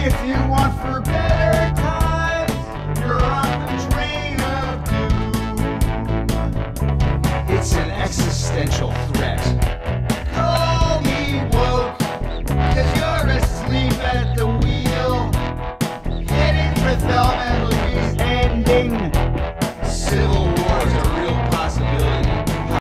If you want for better times, you're on the train of doom. It's an existential